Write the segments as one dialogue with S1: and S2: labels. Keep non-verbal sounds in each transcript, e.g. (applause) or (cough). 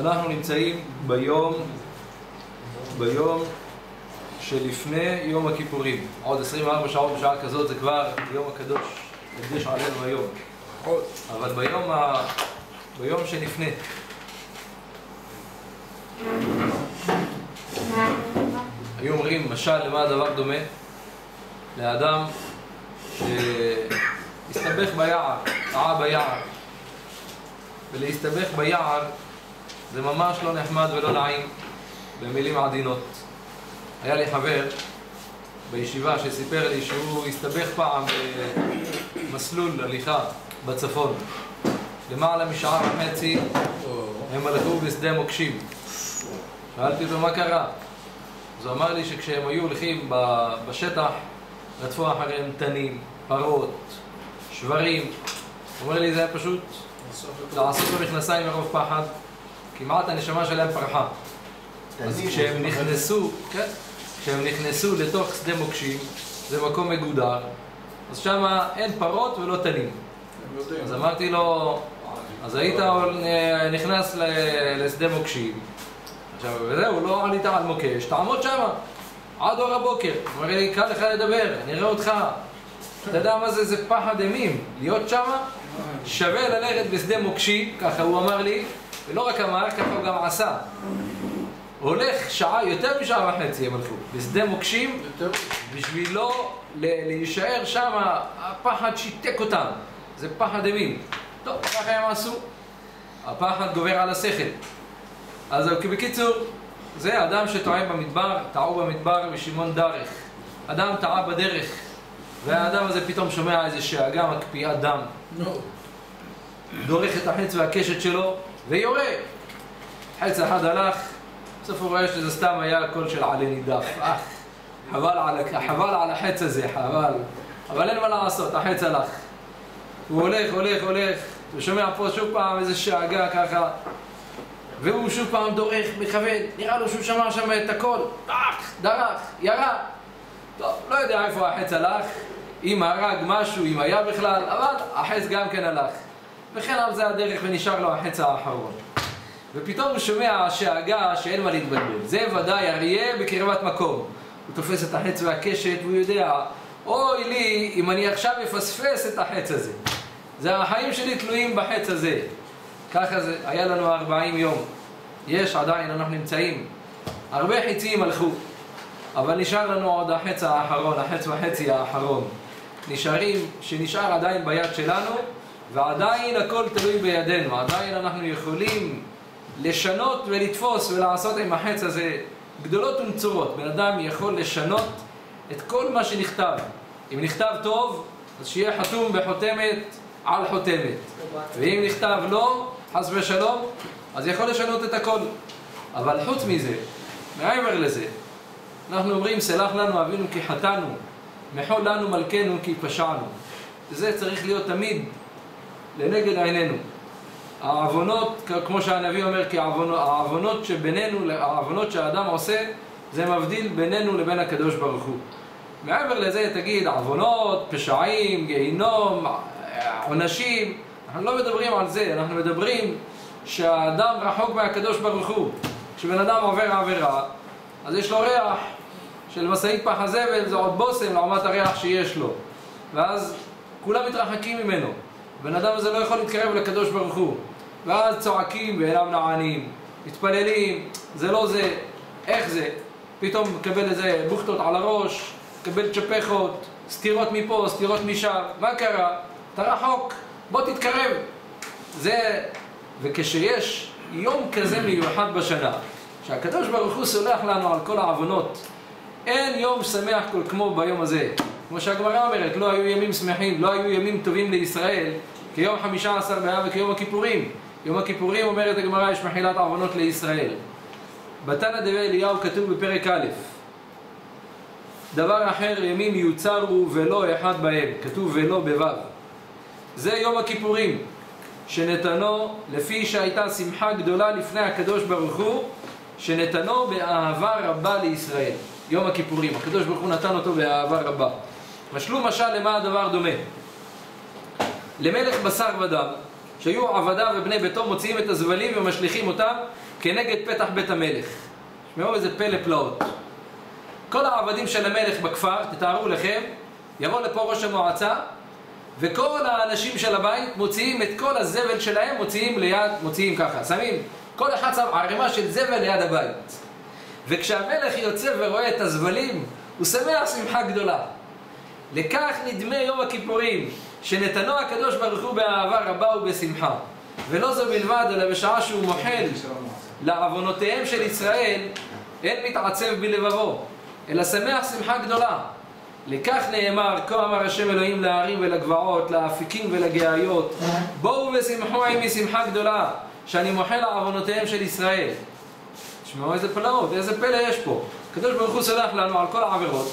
S1: אנחנו נמצאים ביום, ביום שלפני יום הכיפורים. עוד 24 שעות בשעה כזאת זה כבר יום הקדוש, הקדש עלינו היום. אבל ביום, ה... ביום שלפני. היו אומרים, משל למה הדבר דומה? לאדם שהסתבך ביער, טעה ביער. ולהסתבך ביער זה ממש לא נחמד ולא נעים, במילים עדינות. היה לי חבר בישיבה שסיפר לי שהוא הסתבך פעם במסלול הליכה בצפון. למעלה משעה וחצי הם הלכו בשדה מוקשים. שאלתי אותו מה קרה? אז הוא אמר לי שכשהם היו הולכים בשטח רדפו אחריהם תנים, פרות, שברים. הוא אומר לי זה היה פשוט לעשות במכנסיים מרוב פחד, כמעט הנשמה שלהם פרחה. אז כשהם נכנסו, כן, כשהם נכנסו לתוך שדה מוקשים, זה מקום מגודר, אז שם אין פרות ולא תנים. אז אמרתי לו, אז היית נכנס לשדה מוקשים, עכשיו, וזהו, לא עלית על מוקש, תעמוד שמה, עד אור הבוקר. הוא אומר לי, קל לך לדבר, נראה אותך. אתה יודע מה זה, זה פחד אימים, להיות שמה, שווה ללכת בשדה מוקשים, ככה הוא אמר לי, ולא רק אמר, ככה הוא גם עשה. הולך שעה, יותר משעה וחצי הם הלכו, בשדה מוקשים, בשביל לא להישאר שם, הפחד שיתק אותם, זה פחד אימים. טוב, ככה הם עשו, הפחד גובר על השכל. אז בקיצור, זה אדם שטועה במדבר, טעו במדבר ושמעון דרך. אדם טעה בדרך, והאדם הזה פתאום שומע איזה שאגה מקפיאת דם. דורך את החץ והקשת שלו, ויורה. חץ אחד הלך, בסוף הוא רואה שזה סתם היה קול של עלי נידף. אך, חבל על, חבל על החץ הזה, חבל. אבל אין מה לעשות, החץ הלך. הוא הולך, הולך, הולך, ושומע פה שוב פעם איזה שאגה ככה. והוא שוב פעם דורך, מכוון, נראה לו שהוא שמע שם את הכל, טאח, דרך, ירה. טוב, לא יודע איפה החץ הלך, אם הרג משהו, אם היה בכלל, אבל החץ גם כן הלך. וכן על זה הדרך ונשאר לו החץ האחרון. ופתאום הוא שומע שאגה שאין מה להתבלבל. זה ודאי אריה בקרבת מקום. הוא תופס את החץ והקשת והוא יודע, אוי לי אם אני עכשיו אפספס את החץ הזה. זה החיים שלי תלויים בחץ הזה. ככה זה, היה לנו 40 יום. יש עדיין, אנחנו נמצאים. הרבה חיצים הלכו, אבל נשאר לנו עוד החץ האחרון, החץ וחצי האחרון. נשארים, שנשאר עדיין ביד שלנו, ועדיין הכל תלוי בידינו. עדיין אנחנו יכולים לשנות ולתפוס ולעשות עם החץ הזה גדולות ונצורות. בן אדם יכול לשנות את כל מה שנכתב. אם נכתב טוב, אז שיהיה חתום בחותמת על חותמת. ואם נכתב לא, חס ושלום, אז יכול לשנות את הכל. אבל חוץ מזה, מעבר לזה, אנחנו אומרים, סלח לנו אבינו כי חטאנו, מחול לנו מלכנו כי פשענו. וזה צריך להיות תמיד לנגד עינינו. העוונות, כמו שהנביא אומר, כי העוונות שבינינו, העוונות שהאדם עושה, זה מבדיל בינינו לבין הקדוש ברוך הוא. מעבר לזה תגיד עוונות, פשעים, גיהינום, עונשים, אנחנו לא מדברים על זה, אנחנו מדברים שהאדם רחוק מהקדוש ברוך הוא. כשבן אדם עובר עבירה, אז יש לו ריח של משאית פח הזבל, זה עוד בושם לעומת הריח שיש לו. ואז כולם מתרחקים ממנו. בן אדם הזה לא יכול להתקרב לקדוש ברוך הוא. ואז צועקים ואינם נענים, מתפללים, זה לא זה, איך זה? פתאום מקבל איזה בוכטות על הראש, מקבל צ'פחות, סטירות מפה, סטירות משם, מה קרה? אתה רחוק, בוא תתקרב. זה, וכשיש יום כזה מיוחד בשנה, שהקדוש ברוך הוא סולח לנו על כל העוונות, אין יום שמח כל כמו ביום הזה. כמו שהגמרא אומרת, לא היו ימים שמחים, לא היו ימים טובים לישראל כיום חמישה עשר באב וכיום הכיפורים. יום הכיפורים אומרת הגמרא יש מחילת עוונות לישראל. בתנא דבי אליהו כתוב בפרק א', דבר אחר ימים יוצרו ולא אחד בהם, כתוב ולא בו'. זה יום הכיפורים, שנתנו לפי שהייתה שמחה גדולה לפני הקדוש ברוך הוא, שנתנו באהבה רבה לישראל. יום הכיפורים, הקדוש ברוך הוא נתן אותו באהבה רבה. משלו משל למה הדבר דומה. למלך בשר ודם, שהיו עבדיו ובני ביתו מוציאים את הזבלים ומשליכים אותם כנגד פתח בית המלך. תשמעו איזה פלא פלאות. כל העבדים של המלך בכפר, תתארו לכם, יבוא לפה ראש המועצה וכל האנשים של הבית מוציאים את כל הזבל שלהם, מוציאים ליד, מוציאים ככה, שמים, כל אחד שם ערימה של זבל ליד הבית. וכשהמלך יוצא ורואה את הזבלים, הוא שמח שמחה גדולה. לכך נדמה יום הכיפורים, שנתנו הקדוש ברוך הוא באהבה רבה ובשמחה. ולא זו בלבד, אלא בשעה שהוא מוחל לעוונותיהם של ישראל, אין מתעצב בלבבו, אלא שמח שמחה גדולה. לכך נאמר, כה אמר השם אלוהים להרים ולגבעות, לאפיקים ולגאיות, בואו ושמחו עמי שמחה גדולה, שאני מוחל לעוונותיהם של ישראל. תשמעו איזה פלאות, איזה פלא יש פה. הקדוש ברוך הוא סולח לנו על כל העבירות.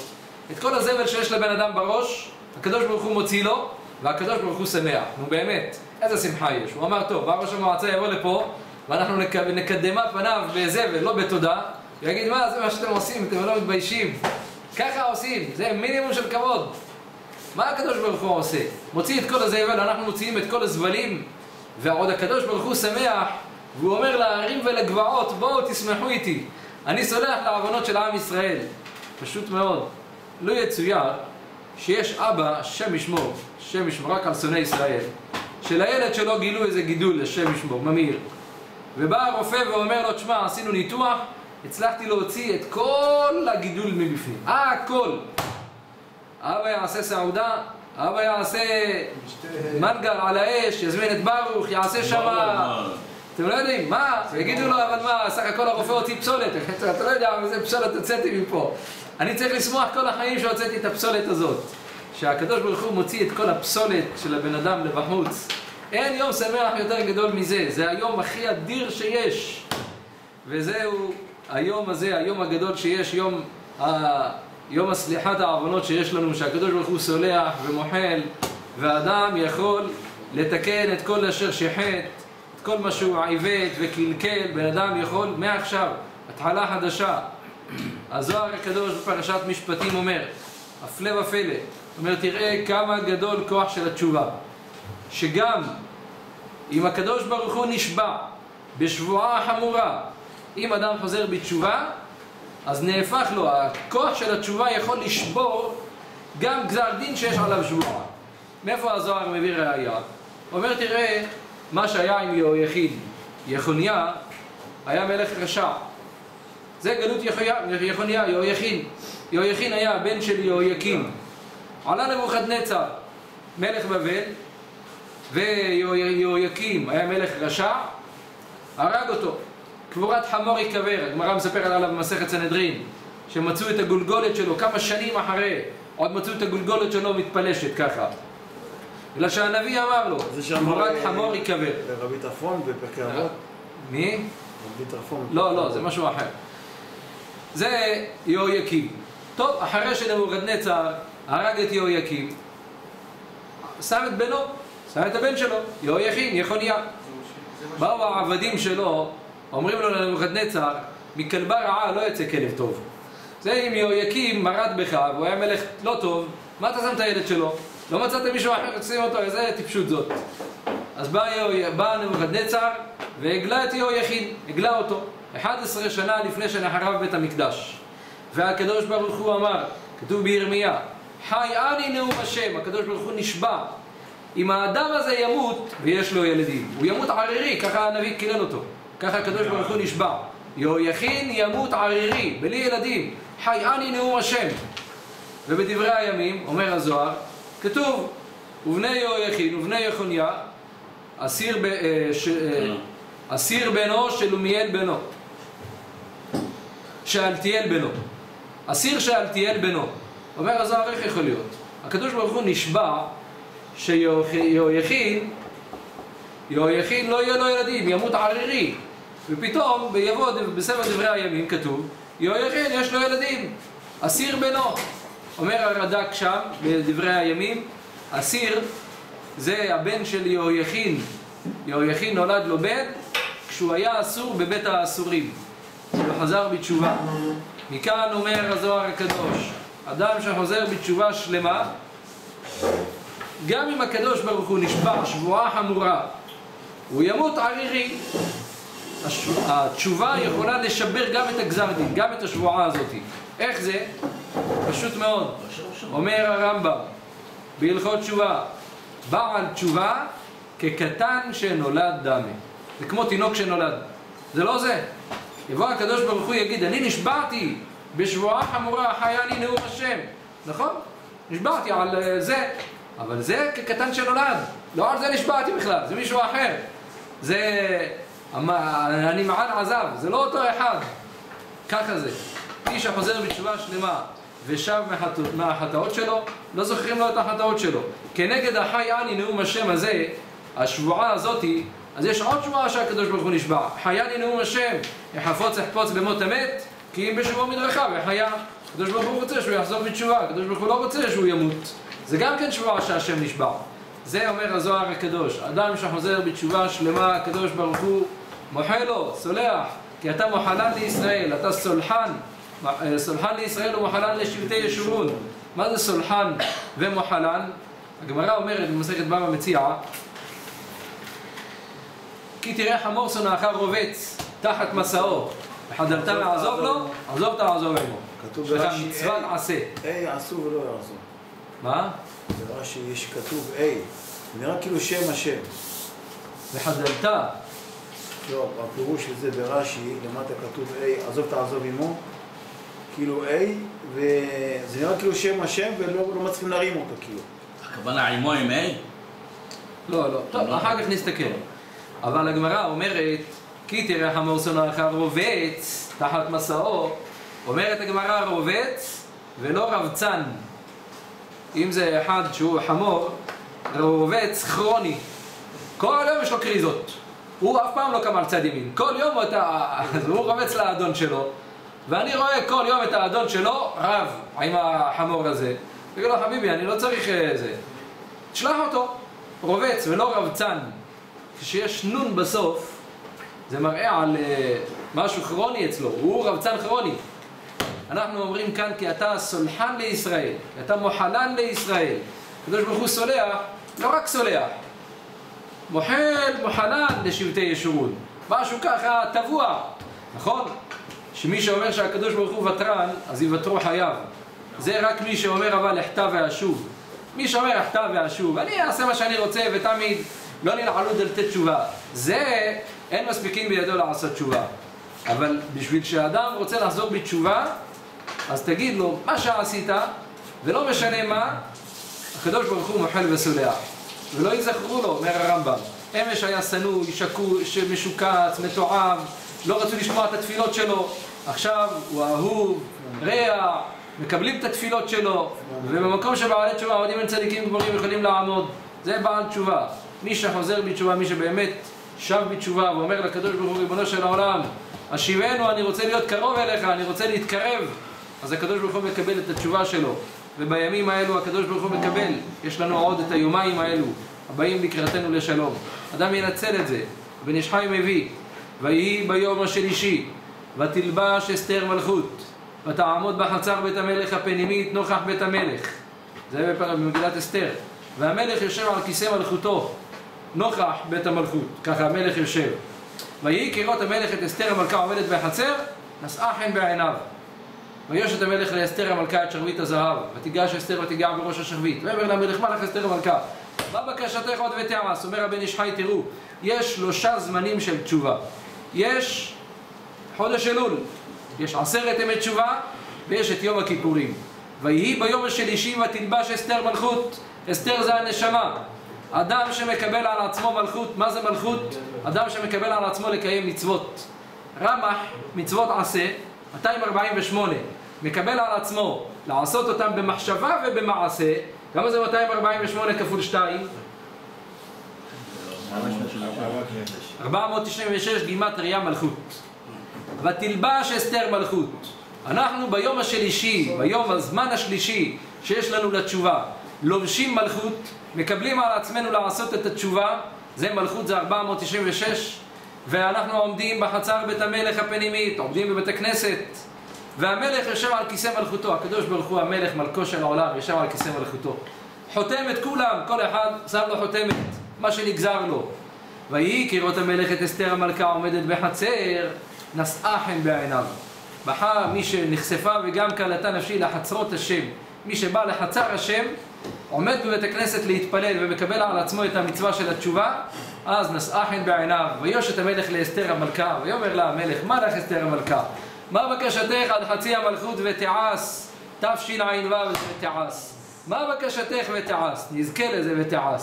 S1: את כל הזבל שיש לבן אדם בראש, הקדוש ברוך הוא מוציא לו, והקדוש ברוך הוא שמח. נו באמת, איזה שמחה יש. הוא אמר, טוב, בא ראש המועצה יבוא לפה, ואנחנו נק... נקדמה פניו בזבל, לא בתודה, ויגיד, מה, זה מה שאתם עושים, אתם לא מתביישים. ככה עושים, זה מינימום של כבוד. מה הקדוש ברוך הוא עושה? מוציא את כל הזבל, אנחנו מוציאים את כל הזבלים, ועוד הקדוש ברוך הוא שמח, והוא אומר להרים ולגבעות, בואו תשמחו איתי. אני סולח לעוונות של עם ישראל. פשוט מאוד. לא יצויר שיש אבא, שם ישמור, שם ישמור רק על שונאי ישראל, שלילד שלו גילו איזה גידול, לשם ישמור, ממאיר. ובא הרופא ואומר לו, תשמע, עשינו ניתוח, הצלחתי להוציא את כל הגידול מבפנים. הכל. אבא יעשה סעודה, אבא יעשה מנגל על האש, יזמין את ברוך, יעשה שמה... אתם לא יודעים, מה? יגידו לו, אבל מה, סך הכל הרופא הוציא פסולת, (laughs) אתה לא יודע איזה פסולת הוצאתי מפה. אני צריך לשמוח כל החיים שהוצאתי את הפסולת הזאת. שהקדוש ברוך הוא מוציא את כל הפסולת של הבן אדם לבחוץ. אין יום שמח יותר גדול מזה, זה היום הכי אדיר שיש. וזהו היום הזה, היום הגדול שיש, יום, ה... יום הסליחת העוונות שיש לנו, שהקדוש ברוך הוא סולח ומוחל, ואדם יכול לתקן את כל אשר שיחת, את כל מה שהוא עיוות וקלקל, בן אדם יכול מעכשיו, התחלה חדשה. הזוהר הקדוש בפרשת משפטים אומר, הפלא ופלא, אומר תראה כמה גדול כוח של התשובה, שגם אם הקדוש ברוך הוא נשבע בשבועה חמורה, אם אדם חוזר בתשובה, אז נהפך לו, הכוח של התשובה יכול לשבור גם גזר דין שיש עליו שבועה. מאיפה הזוהר מביא ראייה? אומר תראה מה שהיה עם יהויחיד, יחוניה היה מלך רשע זה גלות יחוניה, יהויכין. יהויכין היה בן של יהויקים. עלה נבוכדנצר, מלך בבל, ויהויקים היה מלך רשע, הרג אותו. קבורת חמור ייקבר, הגמרא מספרת עליו במסכת סנהדרין, שמצאו את הגולגולת שלו כמה שנים אחרי, עוד מצאו את הגולגולת שלו מתפלשת ככה. בגלל שהנביא אמר לו, קבורת חמור ייקבר.
S2: רבי טרפון בפרקי אבות?
S1: מי?
S2: רבי טרפון.
S1: לא, לא, זה משהו אחר. זה יהויקים. טוב, אחרי שנבוכדנצר הרג את יהויקים, שם את בנו, שם את הבן שלו, יהויכין, יחוניה. באו העבדים שלו, אומרים לו לנבוכדנצר, מכלבה רעה לא יצא כלב טוב. זה אם יהויקים מרד בך והוא היה מלך לא טוב, מה אתה שם את הילד שלו? לא מצאת מישהו אחר לשים אותו, איזה טיפשות זאת. אז בא, בא נבוכדנצר והגלה את יהויכין, הגלה אותו. 11 שנה לפני שנחרב בית המקדש. והקדוש ברוך הוא אמר, כתוב בירמיה, חי אני נאום השם, הקדוש ברוך הוא נשבע. אם האדם הזה ימות, ויש לו ילדים, הוא ימות ערירי, ככה הנביא קילל אותו. ככה הקדוש ברוך הוא נשבע. יהויכין ימות ערירי, בלי ילדים. חי אני נאום השם. ובדברי הימים, אומר הזוהר, כתוב, ובני יהויכין ובני יחוניה, אסיר, ב, אה, ש, אה, אסיר בנו בנו. שאלתיאל בנו. אסיר שאלתיאל בנו. אומר הזוהר, איך יכול להיות? הקדוש ברוך הוא נשבע שיהויכין, יהויכין לא יהיה לו ילדים, ימות ערירי. ופתאום ביבוא בספר דברי הימים כתוב, יהויכין יש לו ילדים, אסיר בנו. אומר הרד"ק שם, בדברי הימים, אסיר זה הבן של יהויכין. יהויכין נולד לו בן כשהוא היה אסור בבית האסורים. וחזר בתשובה. מכאן אומר הזוהר הקדוש, אדם שחוזר בתשובה שלמה, גם אם הקדוש ברוך הוא נשבע שבועה חמורה הוא ימות ערירי. התשובה יכולה לשבר גם את הגזר דין, גם את השבועה הזאת. איך זה? פשוט מאוד. אומר הרמב"ם בהלכות תשובה, בעל תשובה כקטן שנולד דמה. זה כמו תינוק שנולד. זה לא זה. יבוא הקדוש ברוך הוא יגיד, אני נשבעתי בשבועה חמורה, חייני נאום השם. נכון? נשבעתי על אה, זה, אבל זה כקטן שנולד. לא על זה נשבעתי בכלל, זה מישהו אחר. זה... המ- הנמען עזב, זה לא אותו אחד. ככה זה. מי שחוזר בתשובה שלמה ושב מהחטא- מהחטאות שלו, לא זוכרים לו את החטאות שלו. כנגד החי אני נאום השם הזה, השבועה הזאתי, אז יש עוד שבועה שהקדוש ברוך הוא נשבע. חייני נאום השם, יחפוץ יחפוץ במות המת, כי אם בשובו מדרכה וחיה. הקדוש ברוך הוא רוצה שהוא יחזור בתשובה, הקדוש ברוך הוא לא רוצה שהוא ימות. זה גם כן שבועה שהשם נשבע. זה אומר הזוהר הקדוש, אדם שחוזר בתשובה שלמה, הקדוש ברוך הוא מוחה לו, סולח, כי אתה מוחלן לישראל, אתה סולחן, אה, סולחן לישראל ומוחלן לשבטי ישורון. מה זה סולחן ומוחלן? הגמרא אומרת במסכת בבא מציעה כי תראה חמור שונאך רובץ תחת מסעו וחדלת לעזוב לו, עזוב תעזוב עמו.
S2: כתוב ברש"י,
S1: מצוות
S2: "איי".
S1: עשה.
S2: A יעשו ולא יעשו.
S1: מה?
S2: ברש"י יש כתוב A. נראה כאילו שם השם.
S1: וחדלת,
S2: לא, הפירוש של זה ברש"י, למטה כתוב A, עזוב תעזוב עמו. כאילו A, וזה נראה כאילו שם השם ולא לא מצליחים להרים אותו כאילו.
S3: הכוונה עמו עם A?
S1: לא, לא, טוב, אחר כך נסתכל. אבל הגמרא אומרת, כי תראה חמור שונאך רובץ תחת מסעו, אומרת הגמרא רובץ ולא רבצן. אם זה אחד שהוא חמור, רובץ כרוני. כל יום יש לו קריזות. הוא אף פעם לא קם על צד ימין. כל יום אתה... (laughs) הוא רובץ לאדון שלו, ואני רואה כל יום את האדון שלו רב עם החמור הזה. תגיד לו, חביבי, אני לא צריך אה, זה. תשלח אותו, רובץ ולא רבצן. כשיש נון בסוף, זה מראה על אה, משהו כרוני אצלו, הוא רבצן כרוני. אנחנו אומרים כאן כי אתה סולחן לישראל, כי אתה מוחלן לישראל. הקדוש ברוך הוא סולח, לא רק סולח, מוחל, מוחלן לשבטי ישורון. משהו ככה טבוע, נכון? שמי שאומר שהקדוש ברוך הוא ותרן, אז יוותרו חייו. זה רק מי שאומר אבל אחטא ואשוב. מי שאומר אחטא ואשוב, אני אעשה מה שאני רוצה ותמיד לא ננעלו דלתי תשובה. זה, אין מספיקים בידו לעשות תשובה. אבל בשביל שאדם רוצה לחזור בתשובה, אז תגיד לו, מה שעשית, ולא משנה מה, הקדוש ברוך הוא מוחל וסולח. ולא יזכרו לו, אומר הרמב"ם. אמש היה שנוא, שקו, משוקץ, מתועב, לא רצו לשמוע את התפילות שלו. עכשיו הוא אהוב, רע, מקבלים את התפילות שלו, ובמקום שבעלי תשובה עומדים צדיקים גמורים יכולים לעמוד. זה בעל תשובה. מי שחוזר בתשובה, מי שבאמת שב בתשובה ואומר לקדוש ברוך הוא, ריבונו של העולם, השיבנו, אני רוצה להיות קרוב אליך, אני רוצה להתקרב. אז הקדוש ברוך הוא מקבל את התשובה שלו. ובימים האלו הקדוש ברוך הוא מקבל. יש לנו עוד את היומיים האלו, הבאים לקראתנו לשלום. אדם ינצל את זה. בן איש חי מביא, ויהי ביום השלישי, ותלבש אסתר מלכות, ותעמוד בחצר בית המלך הפנימית נוכח בית המלך. זה במגילת אסתר. והמלך יושב על כיסא מלכותו, נוכח בית המלכות. ככה המלך יושב. ויהי כראות המלך את אסתר המלכה עומדת בחצר, נשאה חן בעיניו. את המלך לאסתר המלכה את שרביט הזהב, ותיגש אסתר ותיגע בראש השרביט. ויאמר למלך מה לך אסתר המלכה? מה בקשתך עוד ותעש? אומר הבן איש חי, תראו, יש שלושה זמנים של תשובה. יש חודש אלול, יש עשרת ימי תשובה, ויש את יום הכיפורים. ויהי ביום השלישי ותלבש אסתר מלכות, אסתר זה הנשמה. אדם שמקבל על עצמו מלכות, מה זה מלכות? אדם שמקבל על עצמו לקיים מצוות. רמח, מצוות עשה, 248, מקבל על עצמו לעשות אותם במחשבה ובמעשה, כמה זה 248 כפול 2? 496 גימת ראייה מלכות. ותלבש אסתר מלכות. אנחנו ביום השלישי, ביום הזמן השלישי שיש לנו לתשובה, לובשים מלכות, מקבלים על עצמנו לעשות את התשובה, זה מלכות זה 496, ואנחנו עומדים בחצר בית המלך הפנימית, עומדים בבית הכנסת, והמלך יושב על כיסא מלכותו, הקדוש ברוך הוא המלך מלכו של העולם, יושב על כיסא מלכותו. חותם את כולם, כל אחד שם לו חותמת, מה שנגזר לו. ויהי כראות המלך את אסתר המלכה עומדת בחצר, נשאה חן בעיניו. בחר מי שנחשפה וגם קלטה נפשי לחצרות השם. מי שבא לחצר השם, עומד בבית הכנסת להתפלל ומקבל על עצמו את המצווה של התשובה, אז נשאה חן בעיניו, ויוש את המלך לאסתר המלכה, ויאמר לה המלך, מה לך אסתר המלכה? מה בקשתך עד חצי המלכות ותעש, תשע"ו ותעש. מה בקשתך ותעש? נזכה לזה ותעש.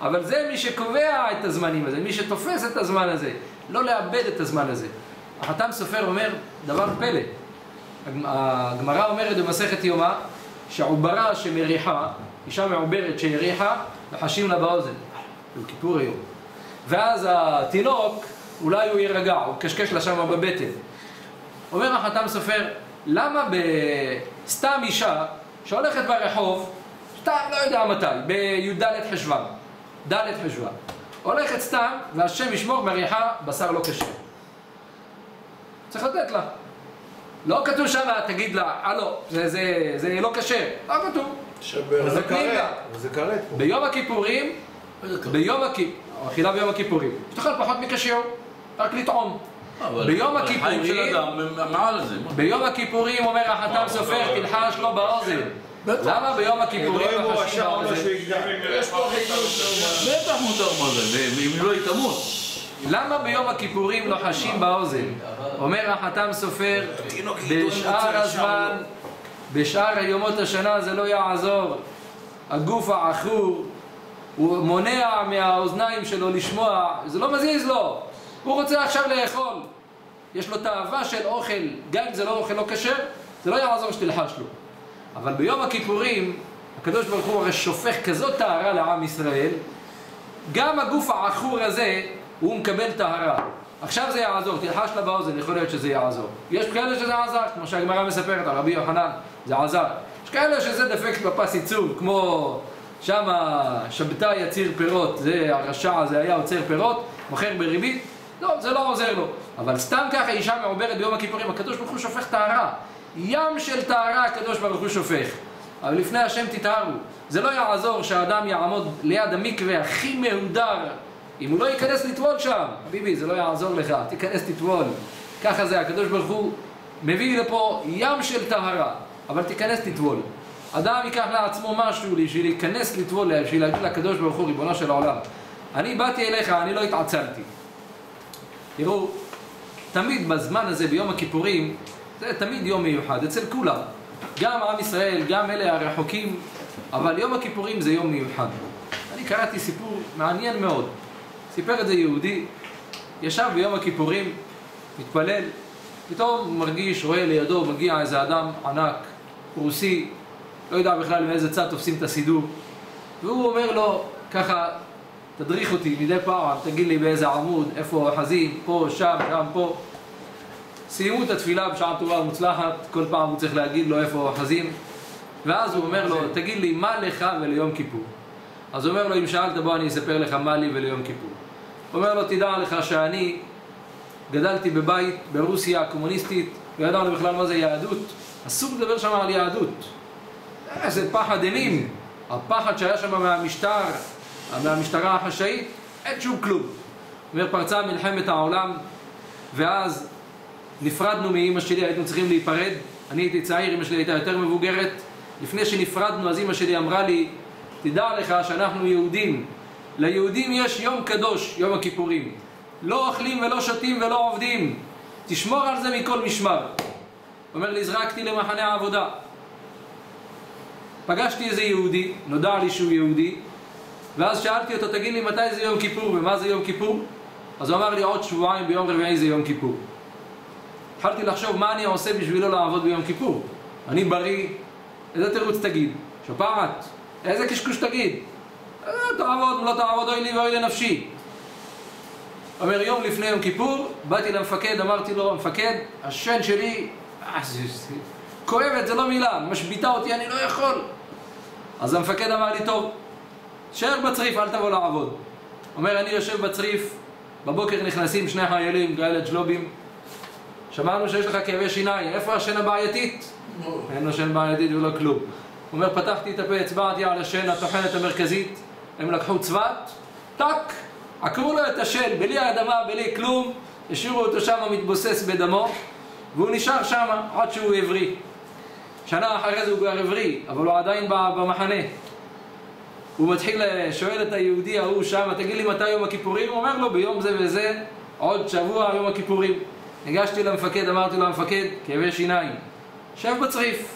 S1: אבל זה מי שקובע את הזמנים הזה, מי שתופס את הזמן הזה, לא לאבד את הזמן הזה. החתם סופר אומר דבר פלא. הגמרא אומרת במסכת יומא שעוברה שמריחה, אישה מעוברת שהריחה, לחשים לה באוזן. הוא כיפור היום. ואז התינוק, אולי הוא יירגע, הוא קשקש לה שם בבטן. אומר החתם סופר, למה בסתם אישה שהולכת ברחוב, סתם לא יודע מתי, בי"ד חשוון, ד' חשוון, הולכת סתם, והשם ישמור מריחה בשר לא קשה. צריך לתת לה. לא כתוב שם, תגיד לה, הלו, זה, זה, זה לא קשה. לא כתוב.
S2: זה. כרת, זה כרת פה.
S1: ביום הכיפורים, ביום הכיפורים, אכילה ביום הכיפורים, יש לך פחות מקשיור, רק לטעום.
S3: אבל
S1: ביום הכיפורים-? ביום הכיפורים אומר החתם סופר, תלחש לו באוזן. למה ביום הכיפורים
S2: אומר
S1: באוזן?
S3: יש פה חידוש. בטח מותר מה זה, היא לא יתמות.
S1: למה ביום הכיפורים לוחשים באוזן? אומר החתם סופר, בשאר הזמן, בשאר יומות השנה זה לא יעזור. הגוף העכור, הוא מונע מהאוזניים שלו לשמוע, זה לא מזיז לו. הוא רוצה עכשיו לאכול. יש לו תאווה של אוכל, גם אם זה לא אוכל לא כשר, זה לא יעזור שתלחש לו. אבל ביום הכיפורים, הקדוש ברוך הוא הרי שופך כזאת טהרה לעם ישראל, גם הגוף העכור הזה, הוא מקבל טהרה. עכשיו זה יעזור, תלחש לה באוזן, יכול להיות שזה יעזור. יש כאלה שזה עזר, כמו שהגמרא מספרת על רבי יוחנן, זה עזר. יש כאלה שזה דפקט בפס ייצור, כמו שמה שבתאי יציר פירות, זה הרשע הזה היה עוצר פירות, מוכר בריבית, לא, זה לא עוזר לו. אבל סתם ככה אישה מעוברת ביום הכיפורים, הקדוש ברוך הוא שופך טהרה. ים של טהרה הקדוש ברוך הוא שופך. אבל לפני השם תטהרו. זה לא יעזור שהאדם יעמוד ליד המקווה הכי מהודר, אם הוא לא ייכנס לטבול שם. ביבי, זה לא יעזור לך, תיכנס לטבול. ככה זה, הקדוש ברוך הוא מביא לפה ים של טהרה, אבל תיכנס לטבול. אדם ייקח לעצמו משהו בשביל להיכנס לטבול, בשביל להגיד לקדוש ברוך הוא, ריבונו של העולם. אני באתי אליך, אני לא התעצלתי. תראו, תמיד בזמן הזה, ביום הכיפורים, זה תמיד יום מיוחד, אצל כולם. גם עם ישראל, גם אלה הרחוקים, אבל יום הכיפורים זה יום מיוחד. אני קראתי סיפור מעניין מאוד. סיפר את זה יהודי, ישב ביום הכיפורים, מתפלל, פתאום מרגיש, רואה לידו, מגיע איזה אדם ענק, רוסי, לא יודע בכלל מאיזה צד תופסים את הסידור, והוא אומר לו, ככה, תדריך אותי מדי פעם, תגיד לי באיזה עמוד, איפה החזים, פה, שם, שם, פה. סיימו את התפילה בשעה טובה ומוצלחת, כל פעם הוא צריך להגיד לו איפה החזים, ואז הוא אומר לו, תגיד לי, מה לך וליום כיפור? אז הוא אומר לו, אם שאלת בוא אני אספר לך מה לי וליום כיפור. אומר לו, תדע לך שאני גדלתי בבית ברוסיה הקומוניסטית, לא ידענו בכלל מה זה יהדות, אסור לדבר שם על יהדות. איזה פחד אימים, הפחד שהיה שם מהמשטר, מהמשטרה החשאית, אין שום כלום. אומר, פרצה מלחמת העולם, ואז נפרדנו מאימא שלי, היינו צריכים להיפרד. אני הייתי צעיר, אמא שלי הייתה יותר מבוגרת. לפני שנפרדנו, אז אימא שלי אמרה לי, תדע לך שאנחנו יהודים. ליהודים יש יום קדוש, יום הכיפורים. לא אוכלים ולא שותים ולא עובדים. תשמור על זה מכל משמר. אומר לי, זרקתי למחנה העבודה. פגשתי איזה יהודי, נודע לי שהוא יהודי, ואז שאלתי אותו, תגיד לי מתי זה יום כיפור ומה זה יום כיפור? אז הוא אמר לי, עוד שבועיים ביום רביעי זה יום כיפור. התחלתי לחשוב מה אני עושה בשביל לא לעבוד ביום כיפור. אני בריא, איזה תירוץ תגיד? שפעת? איזה קשקוש תגיד? אה, תעבוד, לא תעבוד, אוי לי ואוי לנפשי. אומר, יום לפני יום כיפור, באתי למפקד, אמרתי לו, המפקד, השן שלי, אה, כואבת, זה לא מילה, משביתה אותי, אני לא יכול. אז המפקד אמר לי, טוב, תשאר בצריף, אל תבוא לעבוד. אומר, אני יושב בצריף, בבוקר נכנסים שני חיילים, כאלה ג'לובים, שמענו שיש לך כאבי שיניים, איפה השן הבעייתית? אין לו שן בעייתית ולא כלום. הוא אומר, פתחתי את הפה, הצבעתי על השן, הטוחנת המרכזית, הם לקחו צבת, טאק, עקרו לו את השן, בלי האדמה, בלי כלום, השאירו אותו שם מתבוסס בדמו, והוא נשאר שם עד שהוא הבריא. שנה אחרי זה הוא כבר הבריא, אבל הוא עדיין במחנה. הוא מתחיל, ל- שואל את היהודי ההוא שם, תגיד לי מתי יום הכיפורים? הוא אומר לו, ביום זה וזה, עוד שבוע יום הכיפורים. ניגשתי למפקד, אמרתי לו, המפקד, כאבי שיניים, שב בצריף.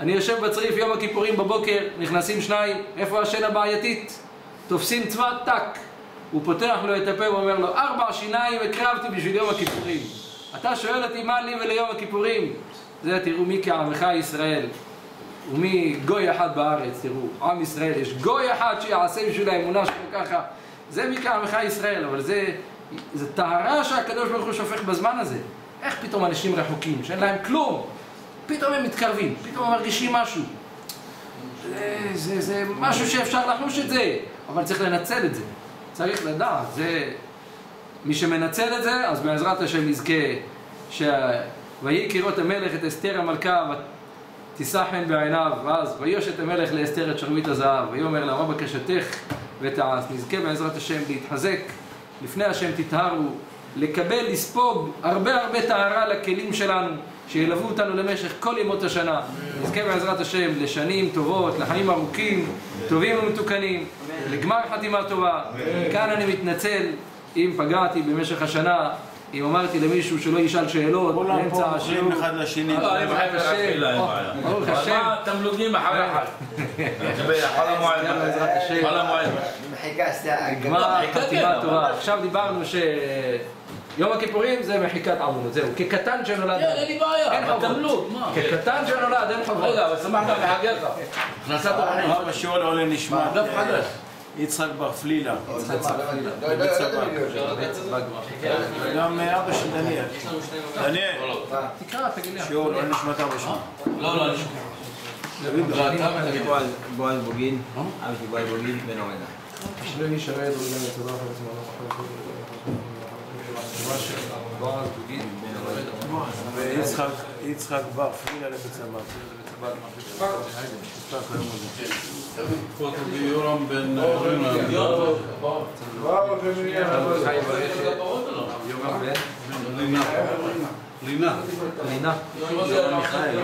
S1: אני יושב בצריף יום הכיפורים בבוקר, נכנסים שניים, איפה השן הבעייתית? תופסים צבא, טאק. הוא פותח לו את הפה ואומר לו, ארבע שיניים הקרבתי בשביל יום הכיפורים. אתה שואל אותי מה לי וליום הכיפורים? זה תראו מי כעמך ישראל. ומי גוי אחד בארץ, תראו, עם ישראל, יש גוי אחד שיעשה בשביל האמונה שלו ככה. זה מי כעמך ישראל, אבל זה, זה טהרה שהקדוש ברוך הוא שופך בזמן הזה. איך פתאום אנשים רחוקים, שאין להם כלום, פתאום הם מתקרבים, פתאום הם מרגישים משהו. זה, זה, זה משהו שאפשר לחוש את זה, אבל צריך לנצל את זה. צריך לדעת, זה... מי שמנצל את זה, אז בעזרת השם יזכה ש... ויהי כראות המלך את אסתר המלכה ותישא חן בעיניו, ואז ויוש את המלך לאסתר את שרביט הזהב, ויאמר לה מה בקשתך ותעש. נזכה בעזרת השם להתחזק, לפני השם תטהרו, לקבל, לספוג הרבה הרבה טהרה לכלים שלנו, שילוו אותנו למשך כל ימות השנה. נזכה בעזרת השם לשנים טובות, לחיים ארוכים, טובים ומתוקנים, לגמר חתימה טובה. כאן אני מתנצל אם פגעתי במשך השנה, אם אמרתי למישהו שלא ישאל שאלות
S2: כולם פה
S1: באמצע השיעור.
S2: מוכרים אחד לשני.
S3: לא.
S1: ברוך השם.
S3: מה תמלוגים אחר אחד? (laughs) חול המועד.
S1: גמר חתימה
S3: כן,
S1: טובה. עכשיו דיברנו שיום הכיפורים זה מחיקת עמונות, זהו. כקטן שנולד.
S3: כן, אין לי בעיה,
S1: אין חובות. כקטן שנולד, אין חובות.
S3: רגע, אבל שמחת בחגיך. הכנסת
S2: שיעול עולה נשמת
S3: דף חדש.
S2: יצחק בר פלילה. וגם אה, אבא של דניאל. דניאל,
S1: תקרא, תגיד לי.
S2: שיעול עולה נשמת אבא שלך.
S3: לא, לא, אני
S4: בועז- בוגין, אבא שלי בועז בוגין, בן עומדה.
S1: שני הרי זו גם תודה רבה בועז בוגין.
S2: ויצחק יצחק בר פלילה לבית צבא. נפתח היום הזה.
S5: יורם בן רינה.
S1: חיים ברכת. יורם בן.
S5: לינה. לינה.
S1: לינה.
S2: יורם מיכאל,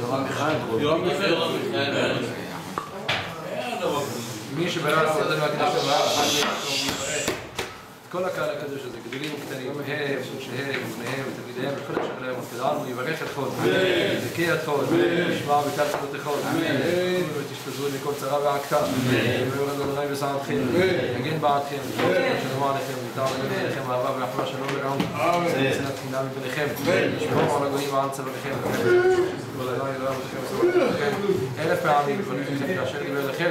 S2: יורם מיכאל.
S5: יורם מיכאל.
S1: מי שברא לעבוד והקדוש ברוך הוא כל הקהל הקדוש הזה, גדולים וקטנים, הם, שהם, ובניהם ותלמידיהם, וכל אשר להם ותדענו, יברך אתכם, וזכי אתכם, וישמע בקר צלותיכם, ותשתזרו מכל צרה ועקתה, ויורד אדוני בשעתכם, יגן בעדכם, שלום עליכם, ויתר עליכם אהבה ואחווה שלום ורעום, שנאת חינם מפניכם, שמור על הגויים ועל צוואריכם, אלף פעמים, כאשר דיבר לכם,